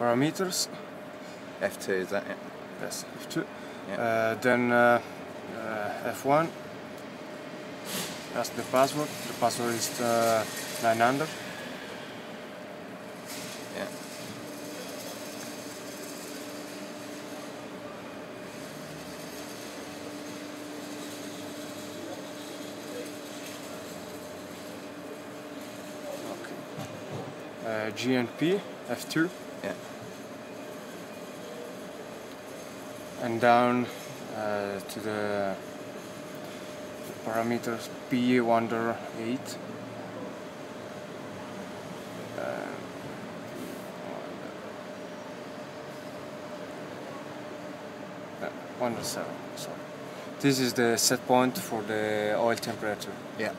parameters. F2 is that it? Yes, F2. Yeah. Uh, then uh, uh, F1. That's the password. The password is uh, 900. Yeah. Okay. Uh, GNP F2. Yeah. And down uh, to the parameters P Wonder 8. Uh, Wonder 7, sorry. This is the set point for the oil temperature. Yeah.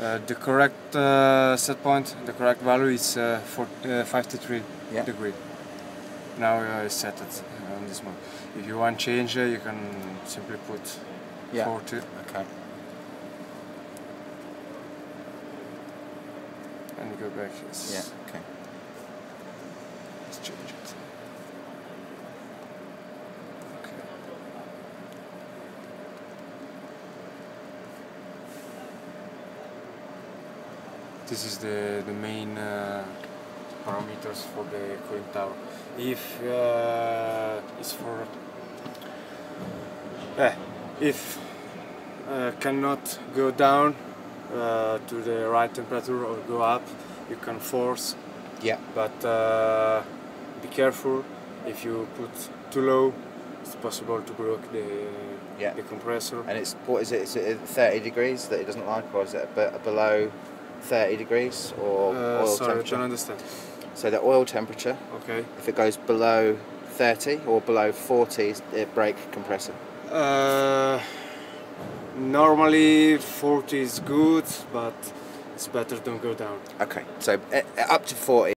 Uh, the correct uh, set point, the correct value is uh, for, uh, 53 Yeah. degree. Now uh, I set it on this one. If you want change, uh, you can simply put Yeah. 40 Okay. and go back. Yes. Yeah. Okay. Let's change it. Okay. This is the the main uh, parameters for the cooling tower. If uh, it's for eh, if uh, cannot go down uh, to the right temperature or go up, you can force Yeah. but uh, be careful if you put too low it's possible to break the Yeah. the compressor And it's what is it? Is it 30 degrees that it doesn't like, or is it be- below 30 degrees or uh, oil sorry I temperature? don't understand So the oil temperature, okay if it goes below 30 or below 40, it break compressor. uh, normally 40 is good but it's better don't go down Okay. So uh, up to 40.